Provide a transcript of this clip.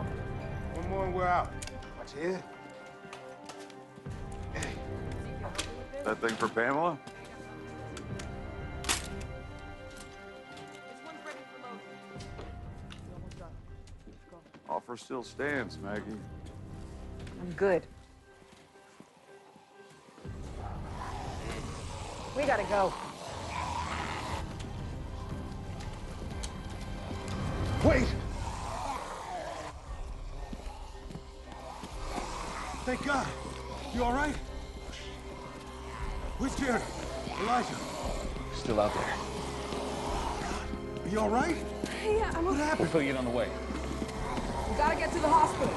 No. One more and we're out. Watch here. That thing for Pamela? Offer still stands, Maggie. I'm good. We gotta go. Wait! Thank God. You all right? Where's Jerry? Elijah? Still out there. Are you all right? Yeah, I'm okay. What okay. happened? Hopefully get on the way. We gotta get to the hospital.